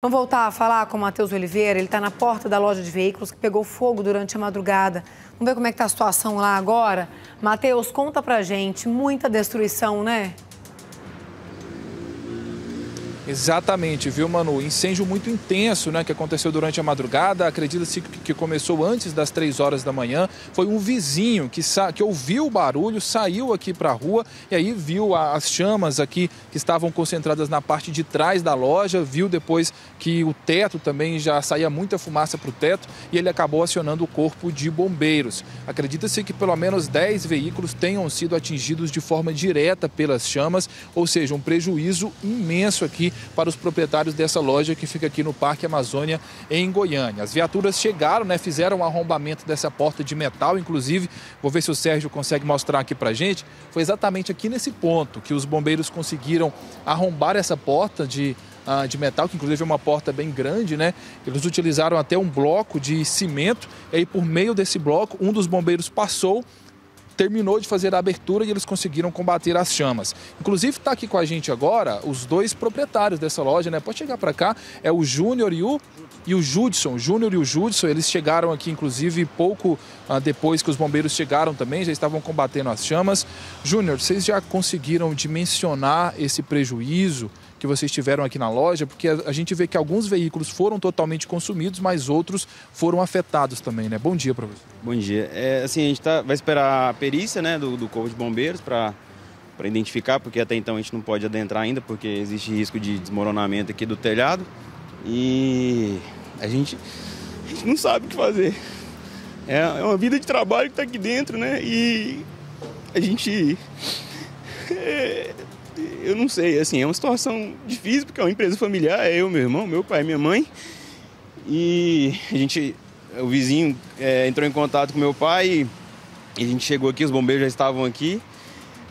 Vamos voltar a falar com o Matheus Oliveira. Ele está na porta da loja de veículos que pegou fogo durante a madrugada. Vamos ver como é que está a situação lá agora. Matheus, conta pra gente. Muita destruição, né? Exatamente, viu, Manu? Incêndio muito intenso, né, que aconteceu durante a madrugada. Acredita-se que começou antes das três horas da manhã. Foi um vizinho que, que ouviu o barulho, saiu aqui para a rua e aí viu as chamas aqui que estavam concentradas na parte de trás da loja. Viu depois que o teto também já saía muita fumaça para o teto e ele acabou acionando o corpo de bombeiros. Acredita-se que pelo menos 10 veículos tenham sido atingidos de forma direta pelas chamas, ou seja, um prejuízo imenso aqui para os proprietários dessa loja que fica aqui no Parque Amazônia, em Goiânia. As viaturas chegaram, né, fizeram um arrombamento dessa porta de metal, inclusive, vou ver se o Sérgio consegue mostrar aqui para gente, foi exatamente aqui nesse ponto que os bombeiros conseguiram arrombar essa porta de ah, de metal, que inclusive é uma porta bem grande, né? Eles utilizaram até um bloco de cimento, e aí por meio desse bloco, um dos bombeiros passou terminou de fazer a abertura e eles conseguiram combater as chamas. Inclusive está aqui com a gente agora os dois proprietários dessa loja, né? Pode chegar para cá, é o Júnior e o e o Judson, o Júnior e o Judson, eles chegaram aqui inclusive pouco ah, depois que os bombeiros chegaram também, já estavam combatendo as chamas. Júnior, vocês já conseguiram dimensionar esse prejuízo? Que vocês tiveram aqui na loja, porque a, gente vê que alguns veículos foram totalmente consumidos, mas outros foram afetados também, né? Bom dia você. Bom dia. É, assim, a gente tá, vai esperar a perícia né, do, do Corpo de Bombeiros para para identificar, porque até então a gente não pode adentrar ainda, porque existe risco de desmoronamento aqui do telhado. E a gente, a gente não sabe o que fazer. É, é uma vida de trabalho que está aqui dentro, né? E a gente. É, eu não sei, assim, é uma situação difícil, porque é uma empresa familiar, é eu, meu irmão, meu pai, minha mãe. E a gente, o vizinho é, entrou em contato com meu pai e a gente chegou aqui, os bombeiros já estavam aqui.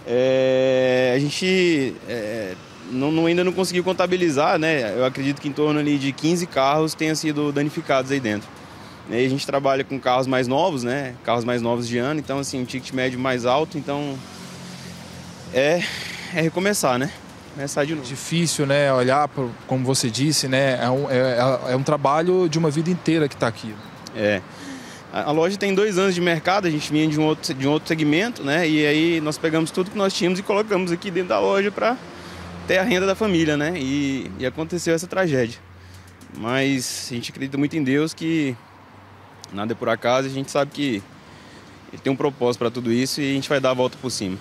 É, a gente é, não, não, ainda não conseguiu contabilizar, né? Eu acredito que em torno ali de 15 carros tenham sido danificados aí dentro. E a gente trabalha com carros mais novos, né? Carros mais novos de ano, então assim, um ticket médio mais alto, então é é recomeçar, né? Começar de novo. Difícil, né? Olhar, pro, como você disse, né? É um, é, é um trabalho de uma vida inteira que está aqui. É. A loja tem dois anos de mercado, a gente vinha de um outro, de um outro segmento, né? E aí nós pegamos tudo que nós tínhamos e colocamos aqui dentro da loja para ter a renda da família, né? E, e aconteceu essa tragédia. Mas a gente acredita muito em Deus que nada é por acaso, a gente sabe que ele tem um propósito para tudo isso e a gente vai dar a volta por cima.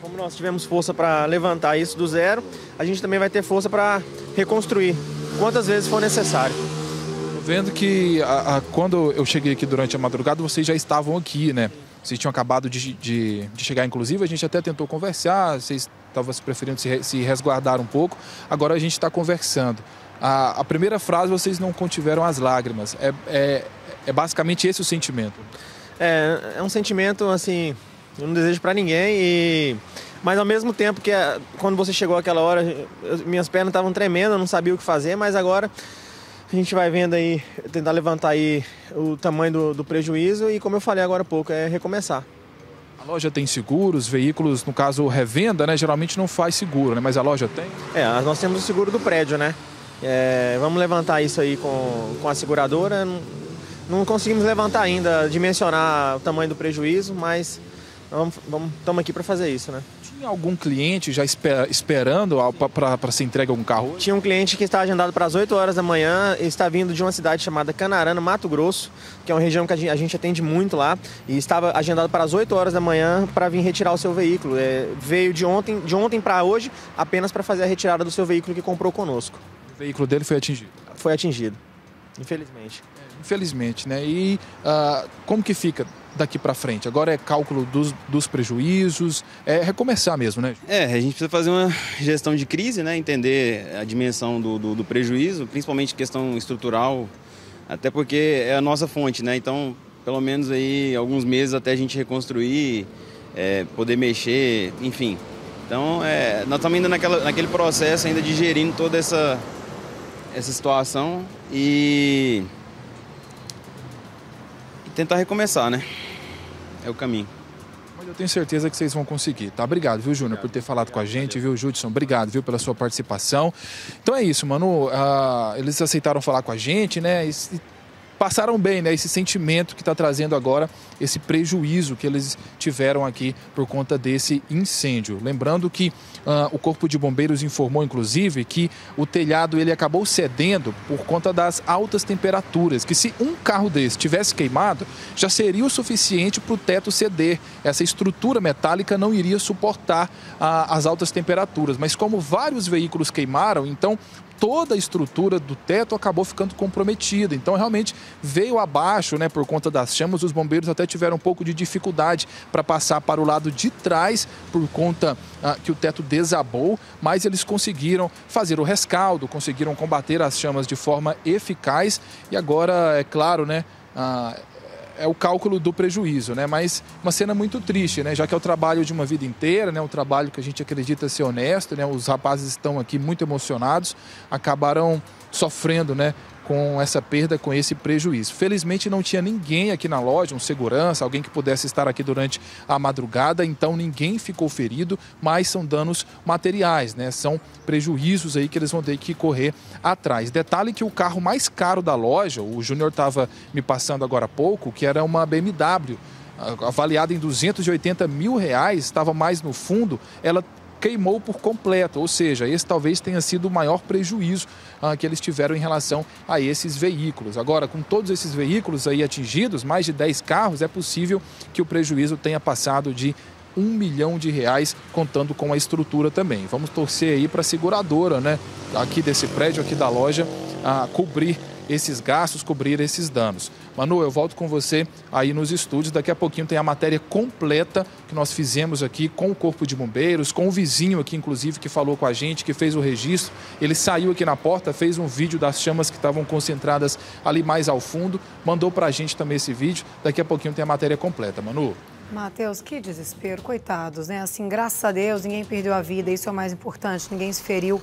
Como nós tivemos força para levantar isso do zero, a gente também vai ter força para reconstruir, quantas vezes for necessário. Vendo que a, a, quando eu cheguei aqui durante a madrugada, vocês já estavam aqui, né? Vocês tinham acabado de, de, de chegar, inclusive, a gente até tentou conversar, vocês estavam preferindo se, se resguardar um pouco. Agora a gente está conversando. A, a, primeira frase vocês não contiveram as lágrimas. É, é, é basicamente esse o sentimento. É, é um sentimento assim eu não desejo para ninguém e mas ao mesmo tempo que eh, quando você chegou aquela hora, minhas pernas estavam tremendo, eu não sabia o que fazer, mas agora a gente vai vendo aí, tentar levantar aí o tamanho do, do prejuízo e como eu falei agora há pouco, é recomeçar. A loja tem seguros, veículos, no caso revenda, né? Geralmente não faz seguro, né? Mas a loja tem? É, nós temos o seguro do prédio, né? É, vamos levantar isso aí com, com a seguradora. Não, não conseguimos levantar ainda, dimensionar o tamanho do prejuízo, mas Estamos aqui para fazer isso, né? Tinha algum cliente já esper, esperando para ser entregue algum carro? Tinha um cliente que está agendado para as 8 horas da manhã, está vindo de uma cidade chamada Canarana, Mato Grosso, que é uma região que a gente atende muito lá, e estava agendado para as 8 horas da manhã para vir retirar o seu veículo. É, veio de ontem, de ontem para hoje apenas para fazer a retirada do seu veículo que comprou conosco. O veículo dele foi atingido? Foi atingido, infelizmente. É, infelizmente, né? E uh, como que fica daqui para frente? Agora é cálculo dos, dos prejuízos, é recomeçar mesmo, né? É, a gente precisa fazer uma gestão de crise, né? Entender a dimensão do, do, do prejuízo, principalmente questão estrutural, até porque é a nossa fonte, né? Então, pelo menos aí alguns meses até a gente reconstruir, é, poder mexer, enfim. Então, é, nós estamos ainda naquela, naquele processo ainda digerindo toda essa, essa situação e tentar recomeçar, né? É o caminho. Eu tenho certeza que vocês vão conseguir, tá? Obrigado, viu, Júnior, por ter falado com a gente, viu, Judson? Obrigado, viu, pela sua participação. Então é isso, mano. Uh, eles aceitaram falar com a gente, né? E, passaram bem, né? Esse sentimento que está trazendo agora esse prejuízo que eles tiveram aqui por conta desse incêndio. Lembrando que uh, o Corpo de Bombeiros informou, inclusive, que o telhado ele acabou cedendo por conta das altas temperaturas. Que se um carro desse tivesse queimado, já seria o suficiente para o teto ceder. Essa estrutura metálica não iria suportar uh, as altas temperaturas. Mas como vários veículos queimaram, então toda a estrutura do teto acabou ficando comprometida. Então, realmente veio abaixo, né, por conta das chamas. Os bombeiros até tiveram um pouco de dificuldade para passar para o lado de trás, por conta ah, que o teto desabou, mas eles conseguiram fazer o rescaldo, conseguiram combater as chamas de forma eficaz. E agora, é claro, né, ah, é o cálculo do prejuízo, né? Mas uma cena muito triste, né? Já que é o trabalho de uma vida inteira, né? Um trabalho que a gente acredita ser honesto, né? Os rapazes estão aqui muito emocionados, acabaram sofrendo, né? Com essa perda, com esse prejuízo. Felizmente não tinha ninguém aqui na loja, um segurança, alguém que pudesse estar aqui durante a madrugada, então ninguém ficou ferido, mas são danos materiais, né? São prejuízos aí que eles vão ter que correr atrás. Detalhe que o carro mais caro da loja, o Júnior estava me passando agora há pouco, que era uma BMW avaliada em 280 mil reais, estava mais no fundo, ela queimou por completo, ou seja, esse talvez tenha sido o maior prejuízo ah, que eles tiveram em relação a esses veículos. Agora, com todos esses veículos aí atingidos, mais de 10 carros, é possível que o prejuízo tenha passado de um milhão de reais, contando com a estrutura também. Vamos torcer aí para a seguradora, né, aqui desse prédio, aqui da loja, a cobrir esses gastos, cobrir esses danos. Manu, eu volto com você aí nos estúdios. Daqui a pouquinho tem a matéria completa que nós fizemos aqui com o Corpo de Bombeiros, com o vizinho aqui, inclusive, que falou com a gente, que fez o registro. Ele saiu aqui na porta, fez um vídeo das chamas que estavam concentradas ali mais ao fundo, mandou para a gente também esse vídeo. Daqui a pouquinho tem a matéria completa, Manu. Matheus, que desespero, coitados, né? Assim, graças a Deus, ninguém perdeu a vida, isso é o mais importante, ninguém se feriu.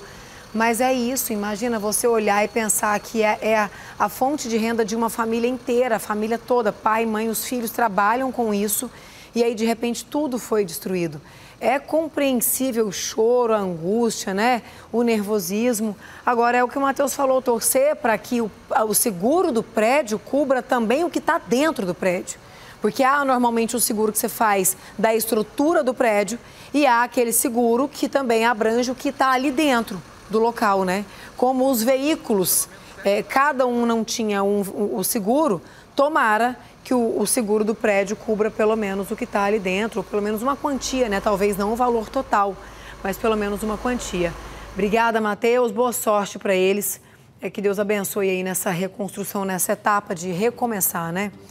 Mas é isso, imagina você olhar e pensar que é, é a, fonte de renda de uma família inteira, a família toda, pai, mãe, os filhos trabalham com isso e aí de repente tudo foi destruído. É compreensível o choro, a angústia, né? o nervosismo. Agora, é o que o Matheus falou, torcer para que o, o seguro do prédio cubra também o que está dentro do prédio. Porque há normalmente o seguro que você faz da estrutura do prédio e há aquele seguro que também abrange o que está ali dentro do local, né? Como os veículos, é, cada um não tinha um, o seguro, tomara que o, o, seguro do prédio cubra pelo menos o que está ali dentro, ou pelo menos uma quantia, né? Talvez não o valor total, mas pelo menos uma quantia. Obrigada, Matheus. Boa sorte para eles. É que Deus abençoe aí nessa reconstrução, nessa etapa de recomeçar, né?